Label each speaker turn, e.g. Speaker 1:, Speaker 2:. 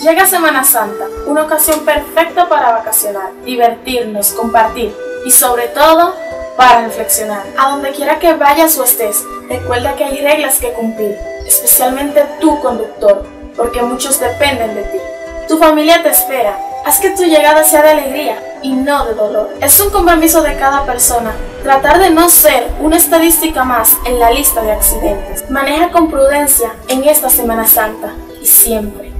Speaker 1: Llega Semana Santa, una ocasión perfecta para vacacionar, divertirnos, compartir y sobre todo para reflexionar. A donde quiera que vayas o estés, recuerda que hay reglas que cumplir, especialmente tu conductor, porque muchos dependen de ti. Tu familia te espera, haz que tu llegada sea de alegría y no de dolor. Es un compromiso de cada persona tratar de no ser una estadística más en la lista de accidentes. Maneja con prudencia en esta Semana Santa y siempre.